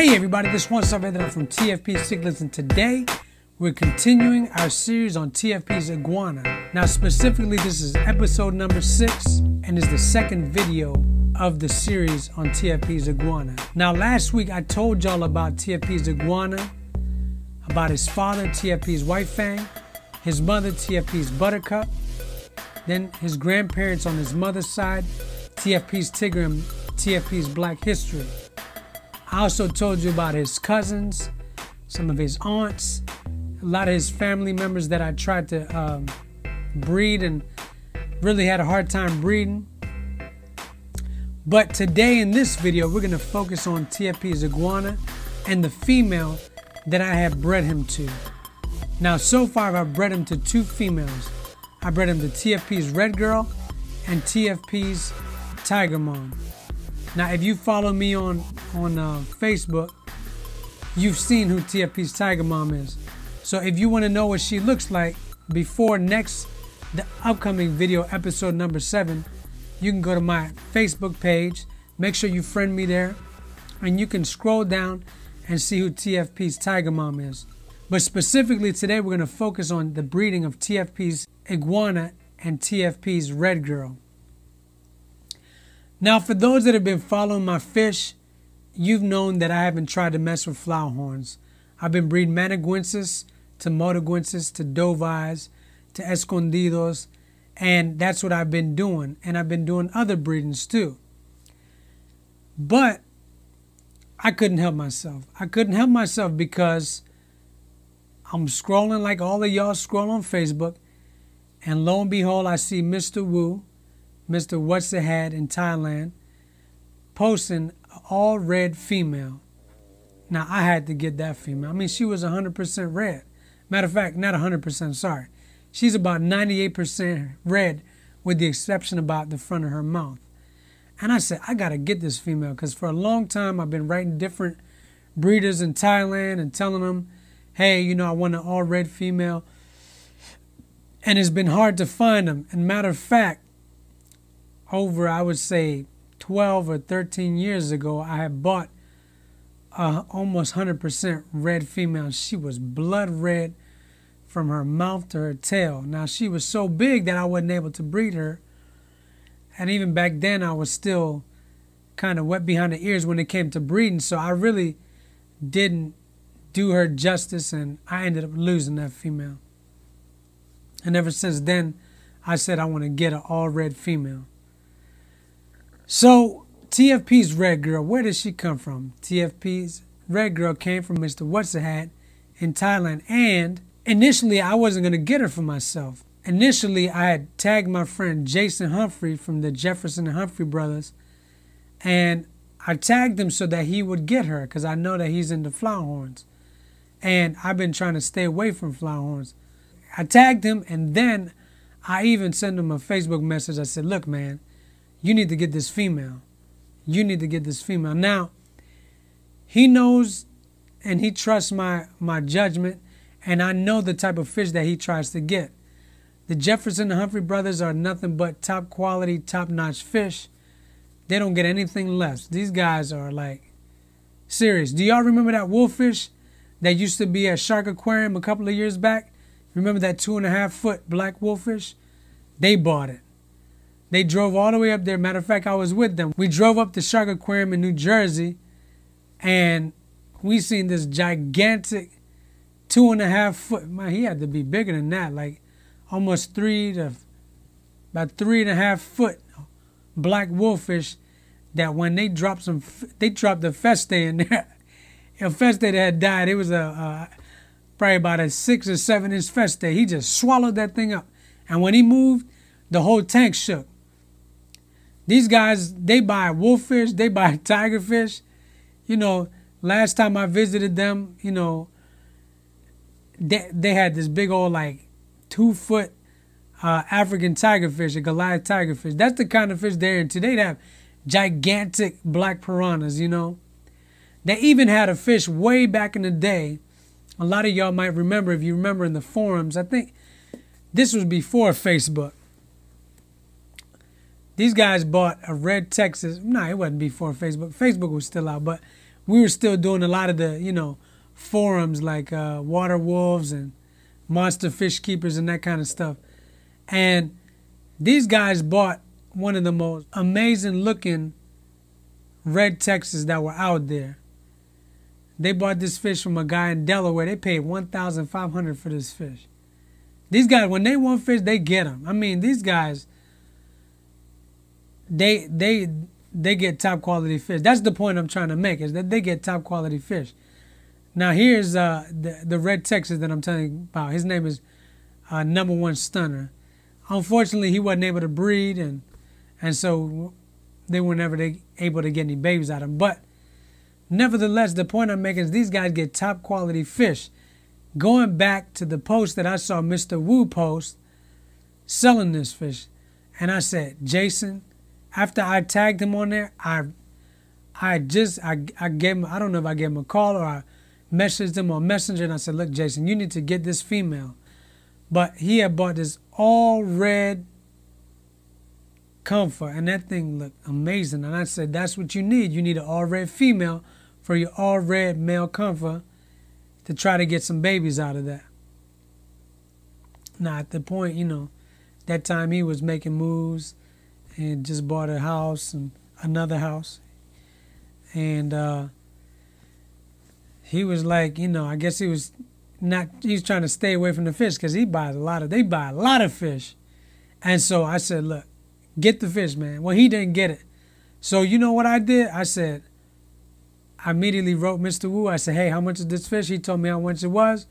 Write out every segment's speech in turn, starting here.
Hey everybody, this is Saavedra from TFP Cichlids and today we're continuing our series on TFP's iguana. Now specifically this is episode number 6 and is the second video of the series on TFP's iguana. Now last week I told y'all about TFP's iguana, about his father TFP's white fang, his mother TFP's buttercup, then his grandparents on his mother's side, TFP's Tigger and TFP's Black History. I also told you about his cousins, some of his aunts, a lot of his family members that I tried to um, breed and really had a hard time breeding. But today in this video, we're going to focus on TFP's iguana and the female that I have bred him to. Now, so far, I've bred him to two females. I bred him to TFP's Red Girl and TFP's Tiger Mom. Now, if you follow me on on uh, Facebook, you've seen who TFP's Tiger Mom is. So if you want to know what she looks like before next the upcoming video episode number seven, you can go to my Facebook page. Make sure you friend me there, and you can scroll down and see who TFP's Tiger Mom is. But specifically today, we're going to focus on the breeding of TFP's Iguana and TFP's Red Girl. Now, for those that have been following my fish, you've known that I haven't tried to mess with flower horns. I've been breeding Managuensis to Motaguensis to Dovies to Escondidos, and that's what I've been doing. And I've been doing other breedings too. But I couldn't help myself. I couldn't help myself because I'm scrolling like all of y'all scroll on Facebook, and lo and behold, I see Mr. Wu Mr. What's the Hat in Thailand, posting all red female. Now I had to get that female. I mean, she was 100% red. Matter of fact, not 100%, sorry. She's about 98% red with the exception about the front of her mouth. And I said, I got to get this female because for a long time I've been writing different breeders in Thailand and telling them, hey, you know, I want an all red female. And it's been hard to find them. And matter of fact, over, I would say, 12 or 13 years ago, I had bought a almost 100% red female. She was blood red from her mouth to her tail. Now, she was so big that I wasn't able to breed her. And even back then, I was still kind of wet behind the ears when it came to breeding. So I really didn't do her justice, and I ended up losing that female. And ever since then, I said I want to get an all red female. So TFP's Red Girl, where did she come from? TFP's Red Girl came from Mr. What's the Hat in Thailand. And initially, I wasn't going to get her for myself. Initially, I had tagged my friend Jason Humphrey from the Jefferson and Humphrey brothers. And I tagged him so that he would get her because I know that he's into flower horns. And I've been trying to stay away from flower horns. I tagged him and then I even sent him a Facebook message. I said, Look, man, you need to get this female. You need to get this female. Now, he knows and he trusts my, my judgment, and I know the type of fish that he tries to get. The Jefferson and Humphrey brothers are nothing but top quality, top notch fish. They don't get anything less. These guys are like serious. Do y'all remember that wolfish that used to be at Shark Aquarium a couple of years back? Remember that two and a half foot black wolfish? They bought it. They drove all the way up there. Matter of fact, I was with them. We drove up to Shark Aquarium in New Jersey, and we seen this gigantic two and a half foot. Man, he had to be bigger than that, like almost three to about three and a half foot black wolfish. That when they dropped some, they dropped the festae in there. a festae that had died. It was a, a probably about a six or seven inch festae. He just swallowed that thing up, and when he moved, the whole tank shook. These guys, they buy wolffish, they buy tigerfish. You know, last time I visited them, you know, they, they had this big old like two foot uh, African tigerfish, a Goliath tigerfish. That's the kind of fish they're into. They'd have gigantic black piranhas, you know. They even had a fish way back in the day. A lot of y'all might remember if you remember in the forums. I think this was before Facebook. These guys bought a red Texas. No, it wasn't before Facebook. Facebook was still out, but we were still doing a lot of the, you know, forums like uh, Water Wolves and Monster Fish Keepers and that kind of stuff. And these guys bought one of the most amazing looking red Texas that were out there. They bought this fish from a guy in Delaware. They paid one thousand five hundred for this fish. These guys, when they want fish, they get them. I mean, these guys, they they they get top quality fish. That's the point I'm trying to make is that they get top quality fish. Now here's uh, the the red Texas that I'm telling you about. His name is uh, number one stunner. Unfortunately, he wasn't able to breed, and and so they were never able to get any babies out of him. But nevertheless, the point I'm making is these guys get top quality fish. Going back to the post that I saw Mr. Wu post selling this fish, and I said, Jason, after I tagged him on there, I I just I I gave him I don't know if I gave him a call or I messaged him on Messenger and I said, look, Jason, you need to get this female. But he had bought this all red comfort and that thing looked amazing. And I said, that's what you need. You need an all red female for your all red male comfort to try to get some babies out of that. Now, at the point, you know, that time he was making moves and just bought a house and another house. And uh, he was like, you know, I guess he was not, he's trying to stay away from the fish because he buys a lot of, they buy a lot of fish. And so I said, look, get the fish, man. Well, he didn't get it. So you know what I did? I said, I immediately wrote Mr. Wu. I said, hey, how much is this fish? He told me how much it was.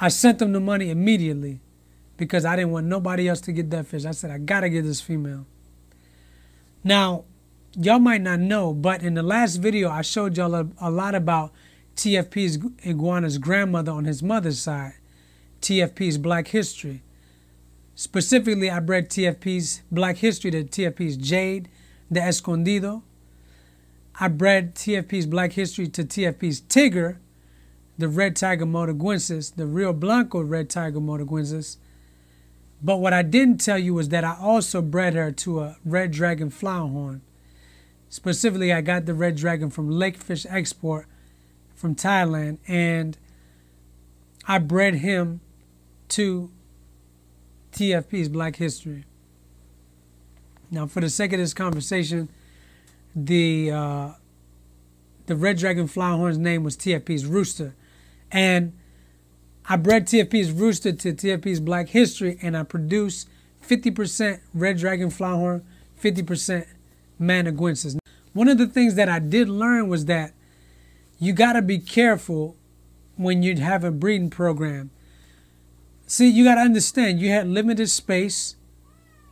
I sent him the money immediately because I didn't want nobody else to get that fish. I said, I got to get this female. Now, y'all might not know, but in the last video, I showed y'all a, a lot about TFP's iguana's grandmother on his mother's side, TFP's Black History. Specifically, I bred TFP's Black History to TFP's Jade, the Escondido. I bred TFP's Black History to TFP's Tigger, the Red Tiger motaguensis, the Rio Blanco Red Tiger motaguensis. But what I didn't tell you was that I also bred her to a Red Dragon Flowerhorn. Specifically, I got the Red Dragon from Lakefish Export from Thailand, and I bred him to TFP's Black History. Now, for the sake of this conversation, the uh, the Red Dragon Flowerhorn's name was TFP's Rooster, and I bred TFP's Rooster to TFP's Black History, and I produce 50% Red Dragon Flowerhorn, 50% Managuensis. One of the things that I did learn was that you got to be careful when you have a breeding program. See, you got to understand you had limited space.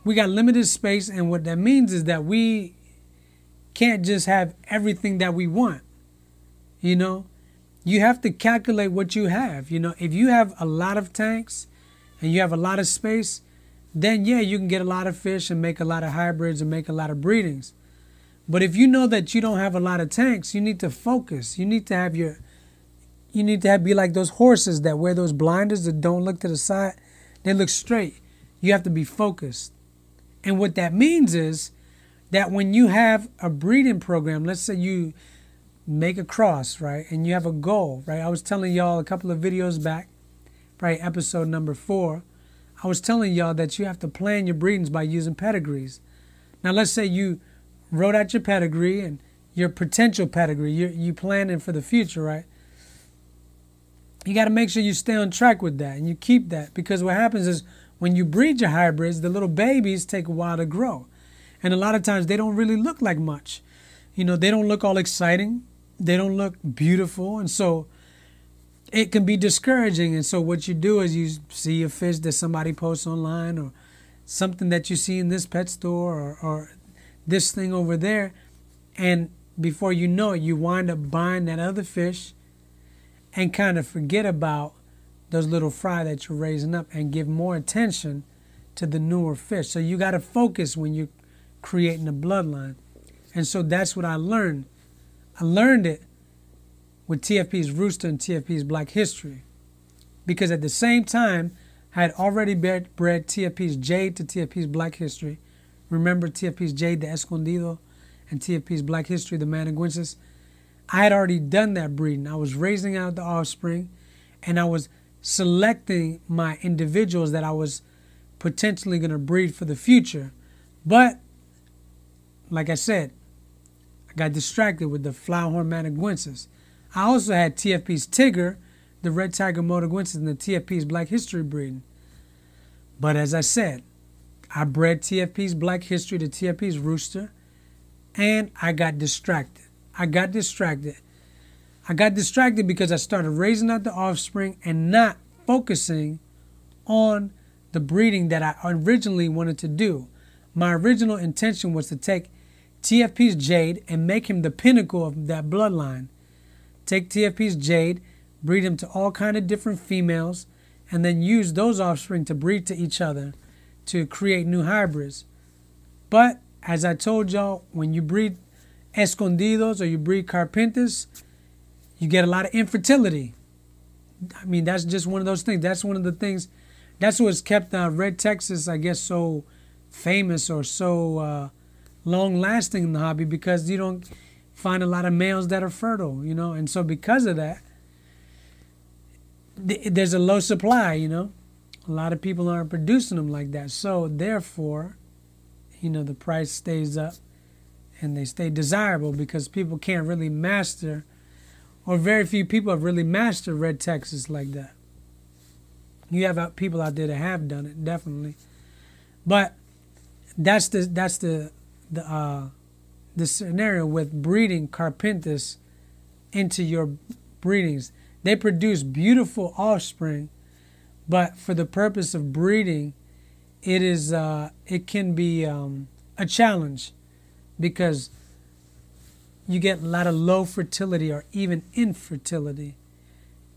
We got limited space, and what that means is that we can't just have everything that we want. You know, you have to calculate what you have. You know, if you have a lot of tanks and you have a lot of space, then yeah, you can get a lot of fish and make a lot of hybrids and make a lot of breedings. But if you know that you don't have a lot of tanks, you need to focus. You need to have your you need to have, be like those horses that wear those blinders that don't look to the side. They look straight. You have to be focused. And what that means is that when you have a breeding program, let's say you make a cross, right? And you have a goal, right? I was telling y'all a couple of videos back, right? Episode number four. I was telling y'all that you have to plan your breedings by using pedigrees. Now, let's say you wrote out your pedigree and your potential pedigree. You're you planning for the future, right? You got to make sure you stay on track with that and you keep that because what happens is when you breed your hybrids, the little babies take a while to grow. And a lot of times they don't really look like much. You know, they don't look all exciting they don't look beautiful and so it can be discouraging. And so what you do is you see a fish that somebody posts online or something that you see in this pet store or, or this thing over there and before you know it you wind up buying that other fish and kind of forget about those little fry that you're raising up and give more attention to the newer fish. So you got to focus when you're creating a bloodline. And so that's what i learned I learned it with TFP's Rooster and TFP's Black History because at the same time, I had already bred, bred TFP's Jade to TFP's Black History. Remember TFP's Jade, the Escondido, and TFP's Black History, the Managuensis? I had already done that breeding. I was raising out the offspring and I was selecting my individuals that I was potentially going to breed for the future. But, like I said, I got distracted with the flowerhorn managuensis. I also had TFP's Tigger, the red tiger motaguensis, and the TFP's Black History breeding. But as I said, I bred TFP's Black History to TFP's Rooster, and I got distracted. I got distracted. I got distracted because I started raising out the offspring and not focusing on the breeding that I originally wanted to do. My original intention was to take TFP's Jade and make him the pinnacle of that bloodline. Take TFP's Jade, breed him to all kind of different females, and then use those offspring to breed to each other to create new hybrids. But as I told y'all, when you breed escondidos or you breed carpintis, you get a lot of infertility. I mean, that's just one of those things. That's one of the things. That's what's kept uh, Red Texas, I guess, so famous or so uh, long lasting in the hobby because you don't find a lot of males that are fertile, you know. And so, because of that, th- there's a low supply, you know. A lot of people aren't producing them like that. So, therefore, you know, the price stays up and they stay desirable because people can't really master, or very few people have really mastered red Texas like that. You have people out there that have done it, definitely, but that's the that's the the uh, the scenario with breeding carpintis into your breedings. They produce beautiful offspring, but for the purpose of breeding, it is uh, it can be um, a challenge because you get a lot of low fertility or even infertility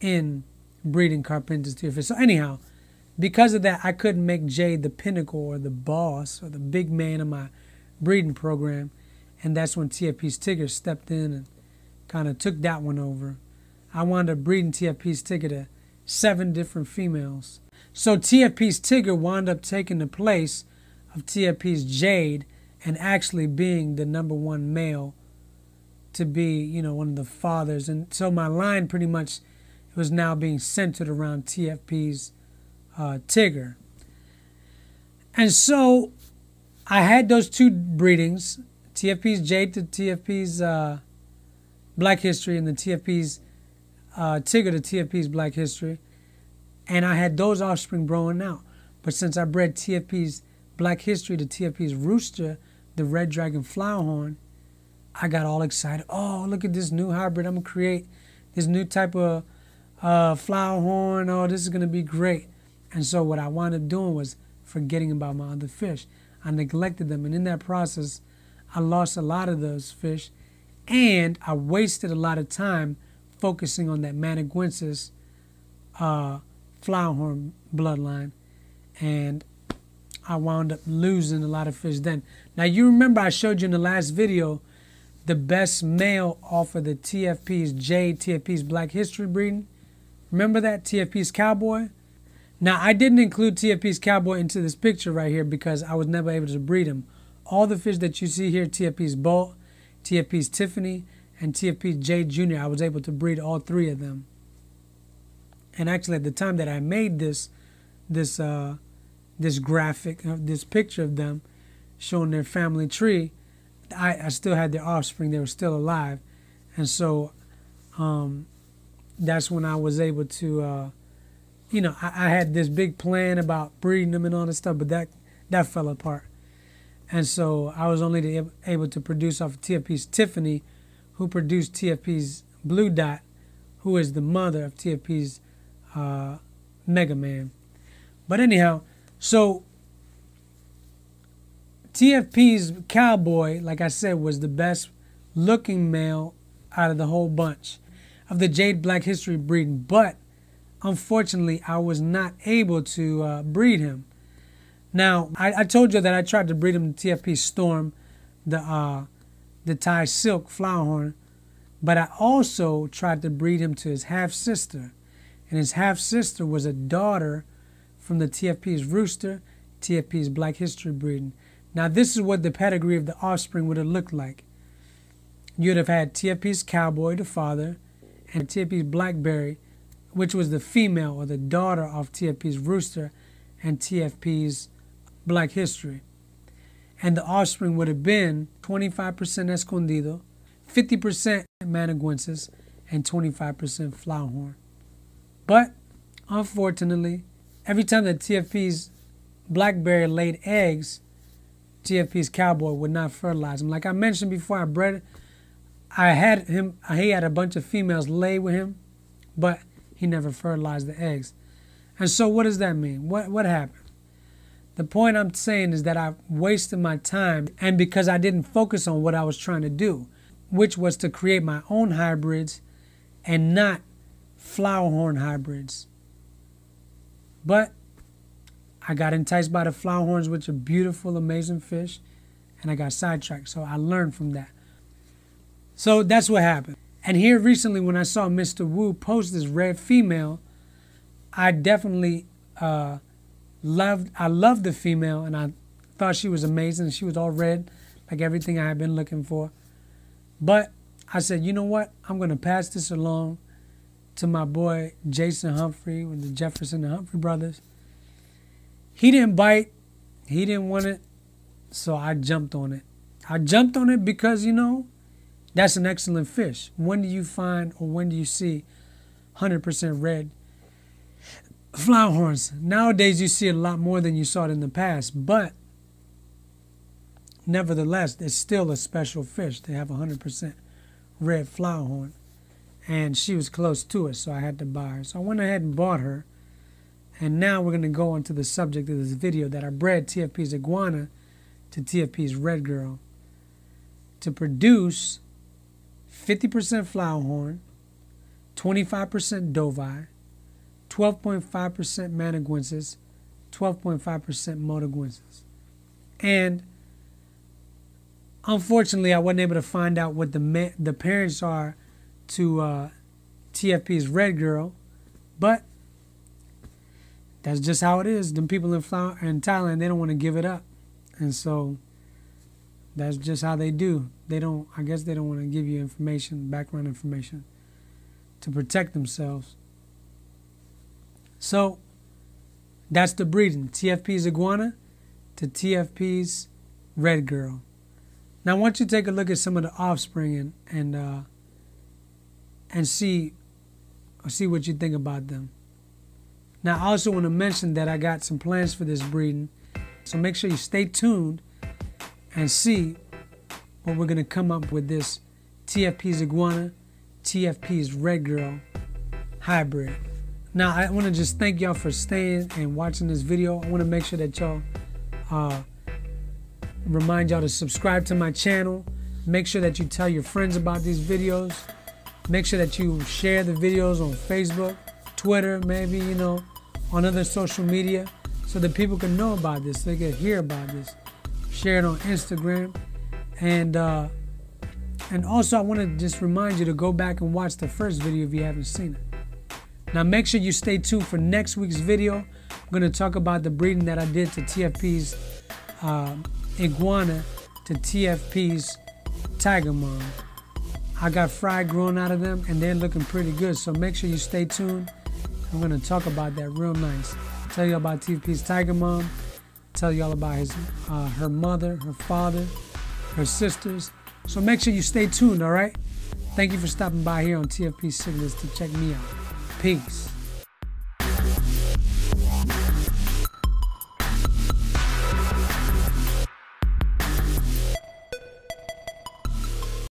in breeding carpintis to your fish. So anyhow, because of that, I couldn't make Jade the pinnacle or the boss or the big man of my breeding program, and that's when TFP's Tigger stepped in and kind of took that one over. I wound up breeding TFP's Tigger to seven different females. So TFP's Tigger wound up taking the place of TFP's Jade and actually being the number one male to be, you know, one of the fathers. And so my line pretty much was now being centered around TFP's uh, Tigger. And so I had those two breedings, TFP's Jade to TFP's uh, Black History and the TFP's uh, Tigger to TFP's Black History. And I had those offspring growing out. But since I bred TFP's Black History to TFP's Rooster, the Red Dragon Flowerhorn, I got all excited. Oh, look at this new hybrid. I'm going to create this new type of uh, Flowerhorn. Oh, this is going to be great. And so what I wound up doing was forgetting about my other fish. I neglected them. And in that process, I lost a lot of those fish. And I wasted a lot of time focusing on that Managuensis uh, Flowerhorn bloodline. And I wound up losing a lot of fish then. Now you remember I showed you in the last video the best male off of the TFP's J, TFP's Black History breeding. Remember that TFP's Cowboy? Now I didn't include TFP's Cowboy into this picture right here because I was never able to breed him. All the fish that you see here, TFP's Bolt, TFP's Tiffany, and TFP's J Jr., I was able to breed all three of them. And actually at the time that I made this, this uh, this graphic, uh, this picture of them showing their family tree, I, I still had their offspring. They were still alive. And so um, that's when I was able to, uh, you know, I, I, had this big plan about breeding them and all this stuff, but that, that fell apart. And so I was only able to produce off of TFP's Tiffany, who produced TFP's Blue Dot, who is the mother of TFP's uh, Mega Man. But anyhow, so TFP's Cowboy, like I said, was the best looking male out of the whole bunch of the Jade Black History breeding, but unfortunately, I was not able to uh, breed him. Now, I, I, told you that I tried to breed him to TFP Storm, the uh, the Thai Silk Flowerhorn, but I also tried to breed him to his half sister, and his half sister was a daughter from the TFP's Rooster, TFP's Black History breeding. Now, this is what the pedigree of the offspring would have looked like. you'd have had TFP's Cowboy, the father, and TFP's Blackberry, which was the female or the daughter of TFP's Rooster and TFP's Black History. And the offspring would have been 25% Escondido, 50% Managuensis, and 25% Flowerhorn. But unfortunately, every time that TFP's Blackberry laid eggs, TFP's Cowboy would not fertilize them. Like I mentioned before, I bred, I had him, he had a bunch of females lay with him, but he never fertilized the eggs. And so what does that mean? What, what happened? The point I'm saying is that I wasted my time and because I didn't focus on what I was trying to do, which was to create my own hybrids and not flowerhorn hybrids. But I got enticed by the flowerhorns, which are beautiful, amazing fish, and I got sidetracked. So I learned from that. So that's what happened. And here recently, when I saw Mr. Wu post this red female, I definitely uh, loved. I loved the female, and I thought she was amazing. She was all red, like everything I had been looking for. But I said, you know what? I'm gonna pass this along to my boy Jason Humphrey with the Jefferson and Humphrey brothers he didn't bite. He didn't want it. So I jumped on it. I jumped on it because, you know, that's an excellent fish. When do you find or when do you see 100% red flowerhorns? Nowadays, you see a lot more than you saw it in the past, but nevertheless, it's still a special fish. They have 100% red flowerhorn. And she was close to it, so I had to buy her. So I went ahead and bought her. And now we're going to go on to the subject of this video that I bred TFP's iguana to TFP's red girl to produce 50% flowerhorn, 25% dovi, 12.5% managuensis, 12.5% motaguensis. And unfortunately, I wasn't able to find out what the the parents are to uh, TFP's red girl, but that's just how it is. The people in, Flower, in Thailand, they don't want to give it up. And so that's just how they do. They don't, I guess they don't want to give you information, background information to protect themselves. So that's the breeding. TFP's iguana to TFP's red girl. Now I want you to take a look at some of the offspring and and uh, and see see what you think about them. Now, I also want to mention that I got some plans for this breeding. So make sure you stay tuned and see what we're going to come up with this TFP's iguana, TFP's red girl hybrid. Now, I want to just thank y'all for staying and watching this video. I want to make sure that y'all uh, remind y'all to subscribe to my channel. Make sure that you tell your friends about these videos. Make sure that you share the videos on Facebook, Twitter, maybe, you know, on other social media so that people can know about this, they can hear about this. Share it on Instagram. And uh, and also I want to just remind you to go back and watch the first video if you haven't seen it. Now make sure you stay tuned for next week's video. I'm going to talk about the breeding that I did to TFP's uh, iguana to TFP's tiger mom. I got fry growing out of them and they're looking pretty good. So make sure you stay tuned. I'm gonna talk about that real nice. Tell you about TFP's Tiger Mom. Tell you all about his, uh, her mother, her father, her sisters. So make sure you stay tuned. All right. Thank you for stopping by here on TFP Cichlids to check me out. Peace.